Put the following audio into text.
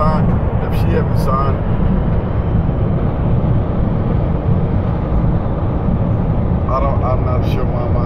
sign, if she have a. I don't, I'm not sure why